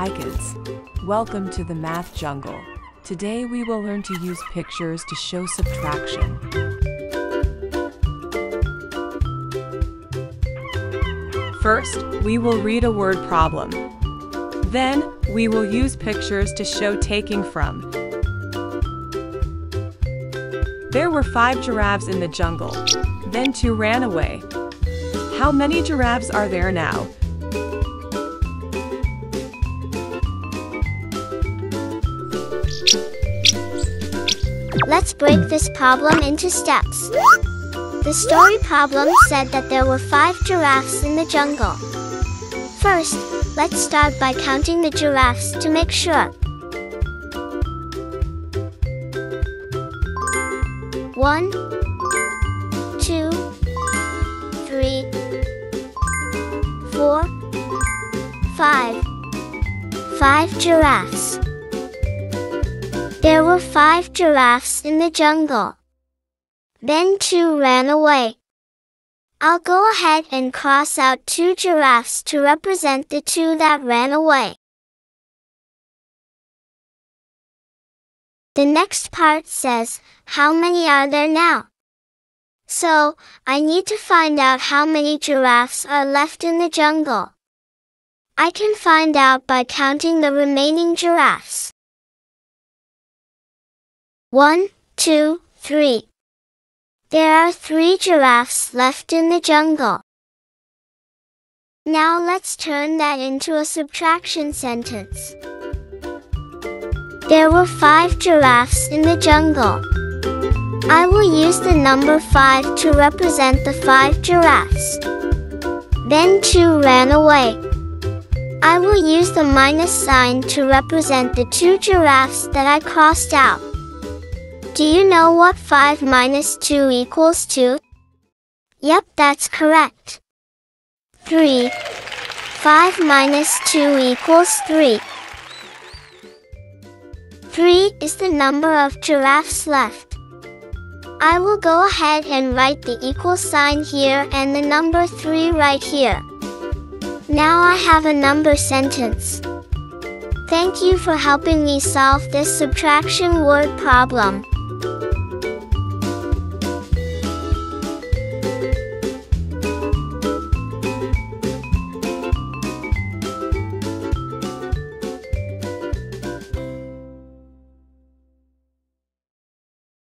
Hi kids. Welcome to the math jungle. Today we will learn to use pictures to show subtraction. First, we will read a word problem. Then, we will use pictures to show taking from. There were five giraffes in the jungle. Then two ran away. How many giraffes are there now? Let's break this problem into steps. The story problem said that there were five giraffes in the jungle. First, let's start by counting the giraffes to make sure. One, two, three, four, five. Five giraffes. There were five giraffes in the jungle. Then two ran away. I'll go ahead and cross out two giraffes to represent the two that ran away. The next part says, how many are there now? So, I need to find out how many giraffes are left in the jungle. I can find out by counting the remaining giraffes. One, two, three. There are three giraffes left in the jungle. Now let's turn that into a subtraction sentence. There were five giraffes in the jungle. I will use the number 5 to represent the five giraffes. Then two ran away. I will use the minus sign to represent the two giraffes that I crossed out. Do you know what 5 minus 2 equals 2? Yep, that's correct. 3. 5 minus 2 equals 3. 3 is the number of giraffes left. I will go ahead and write the equal sign here and the number 3 right here. Now I have a number sentence. Thank you for helping me solve this subtraction word problem you